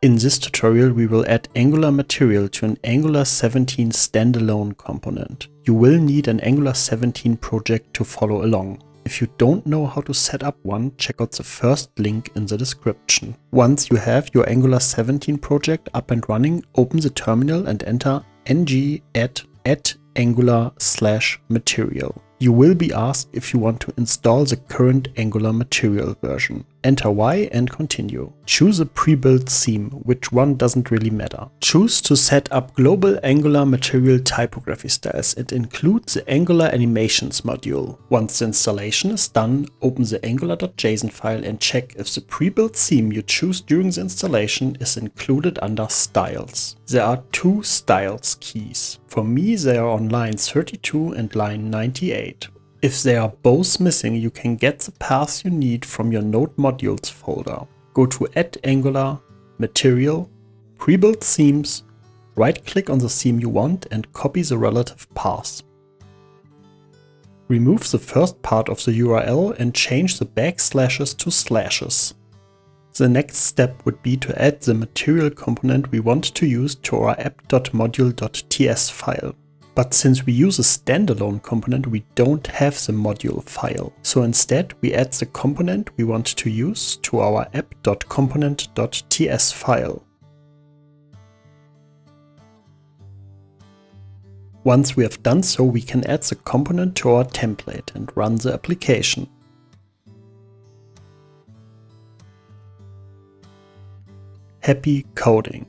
In this tutorial we will add Angular material to an Angular 17 standalone component. You will need an Angular 17 project to follow along. If you don't know how to set up one, check out the first link in the description. Once you have your Angular 17 project up and running, open the terminal and enter ng add angular slash material. You will be asked if you want to install the current Angular material version. Enter Y and continue. Choose a pre-built theme, which one doesn't really matter. Choose to set up global Angular material typography styles and include the Angular animations module. Once the installation is done, open the angular.json file and check if the pre-built theme you choose during the installation is included under styles. There are two styles keys. For me they are on line 32 and line 98. If they are both missing, you can get the paths you need from your Node Modules folder. Go to Add Angular, Material, Pre-built Themes, right-click on the theme you want and copy the relative path. Remove the first part of the URL and change the backslashes to slashes. The next step would be to add the material component we want to use to our app.module.ts file. But since we use a standalone component, we don't have the module file. So instead, we add the component we want to use to our app.component.ts file. Once we have done so, we can add the component to our template and run the application. Happy coding!